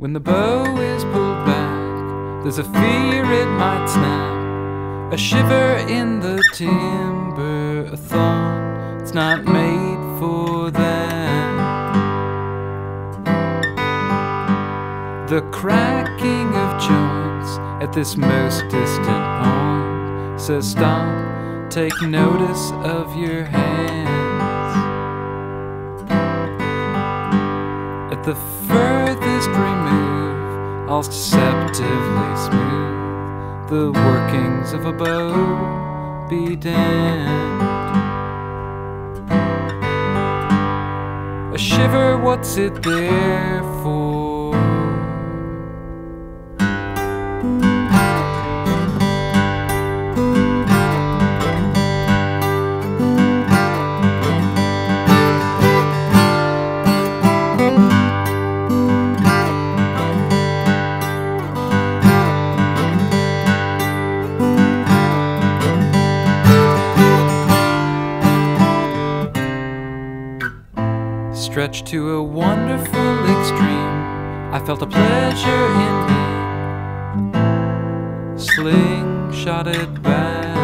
When the bow is pulled back, there's a fear it might snap. A shiver in the timber, a thought it's not made for that. The cracking of joints at this most distant point says stop, take notice of your hands. At the furthest remove, all deceptively smooth, the workings of a bow be damned. A shiver, what's it there for? Stretched to a wonderful extreme. I felt a pleasure in me, slingshotted back.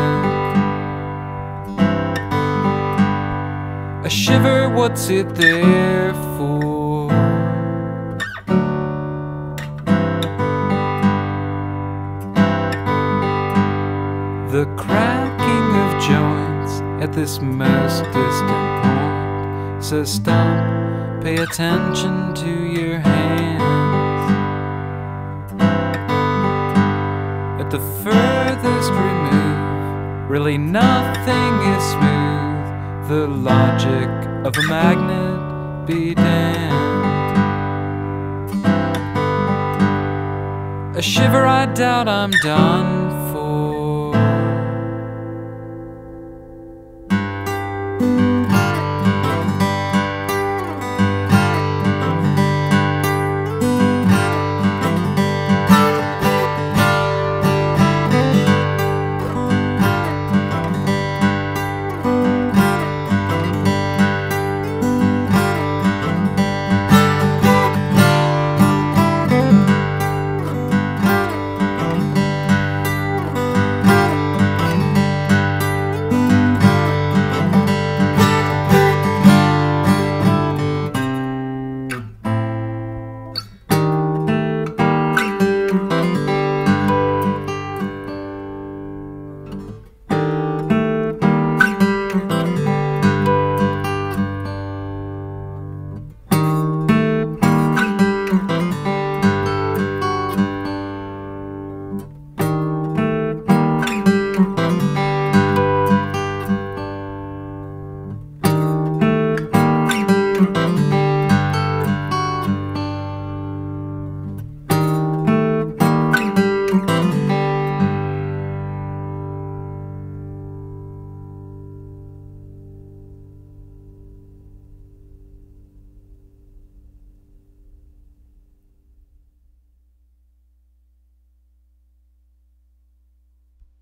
A shiver, what's it there for? The cracking of joints at this most distant point says stop, pay attention to your hands. At the furthest remove, really nothing is smooth. The logic of a magnet be damned. A shiver, I doubt I'm done